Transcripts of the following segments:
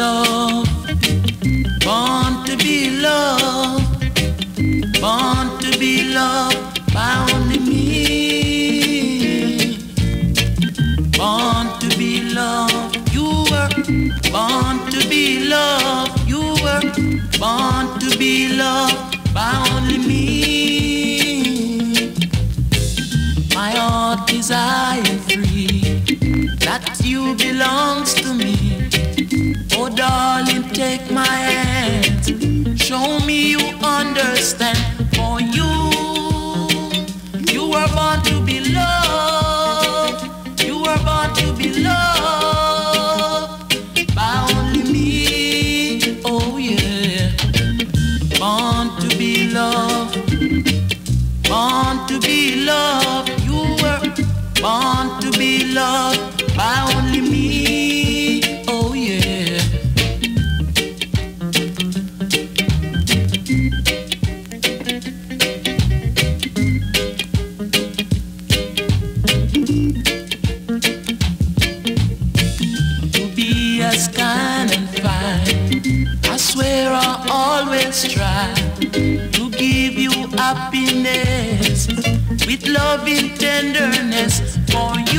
love, born to be loved, born to be loved by only me. Born to be loved, you were born to be loved, you were born to be loved by only me. My heart is I free, that you belongs to me. Understand. For you, you were born to be loved. You were born to be loved by only me. Oh yeah, born to be loved. Born to be loved. You were born to be loved kind and fine. I swear I'll always try to give you happiness with loving tenderness for. You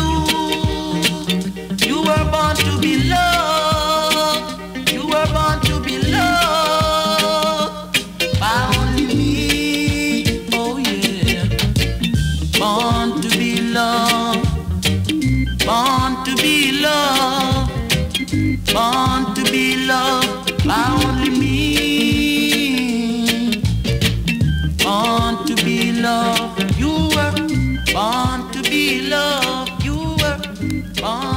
born to be loved by only me. Born to be loved, you were born to be loved, you were born.